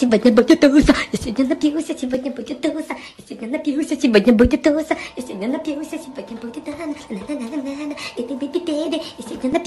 сегодня будет туса. Я сегодня напьюся, а сегодня будет туса. Я сегодня напьюся, а сегодня будет туса. Я сегодня напьюся, а сегодня будет на на на на на на на. И ты, ты, ты, ты, я сегодня напьюся.